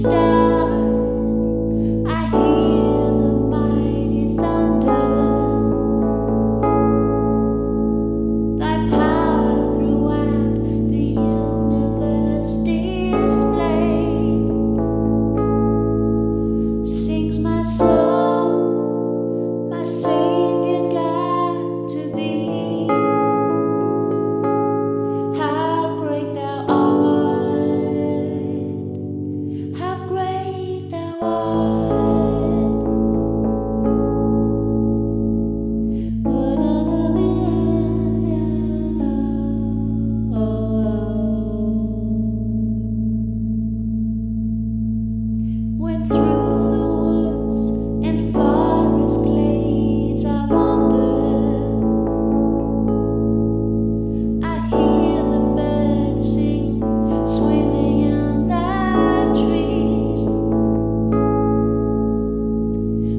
stars.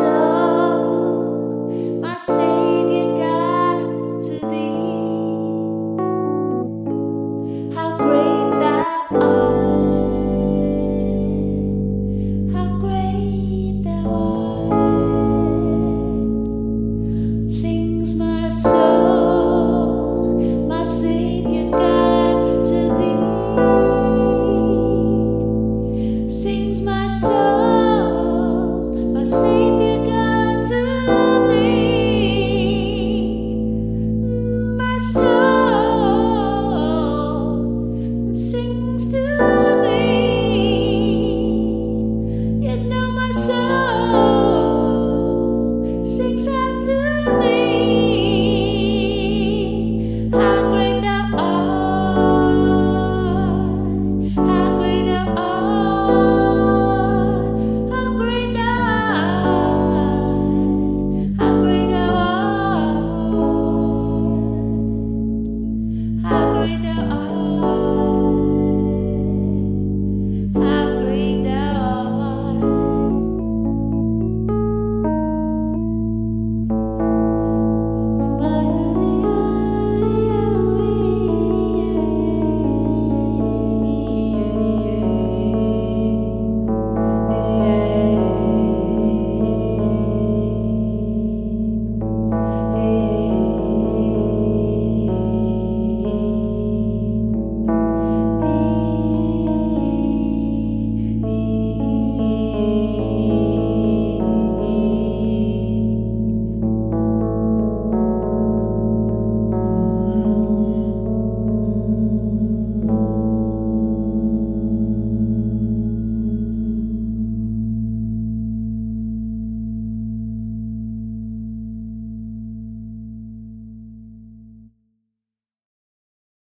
my